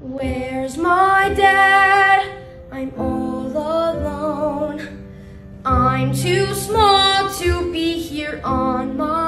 Where's my dad? I'm all alone. I'm too small to be here on my